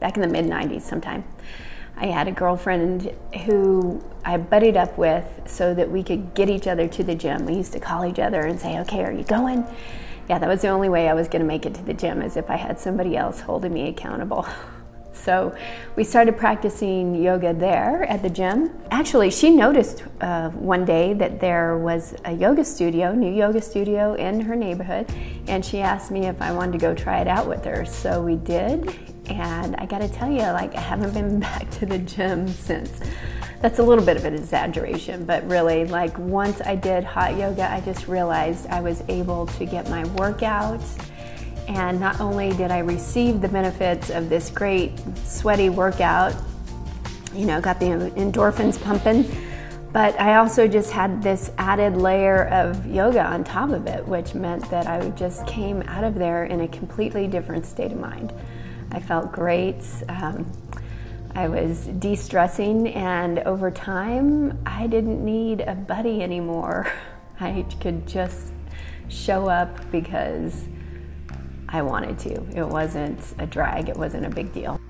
back in the mid 90s sometime. I had a girlfriend who I buddied up with so that we could get each other to the gym. We used to call each other and say, okay, are you going? Yeah, that was the only way I was going to make it to the gym, as if I had somebody else holding me accountable. So we started practicing yoga there at the gym. Actually, she noticed uh, one day that there was a yoga studio, new yoga studio in her neighborhood, and she asked me if I wanted to go try it out with her. So we did, and I got to tell you, like I haven't been back to the gym since. That's a little bit of an exaggeration, but really, like once I did hot yoga, I just realized I was able to get my workout and not only did I receive the benefits of this great sweaty workout, you know, got the endorphins pumping, but I also just had this added layer of yoga on top of it, which meant that I just came out of there in a completely different state of mind. I felt great. Um, I was de stressing, and over time, I didn't need a buddy anymore. I could just show up because I wanted to. It wasn't a drag, it wasn't a big deal.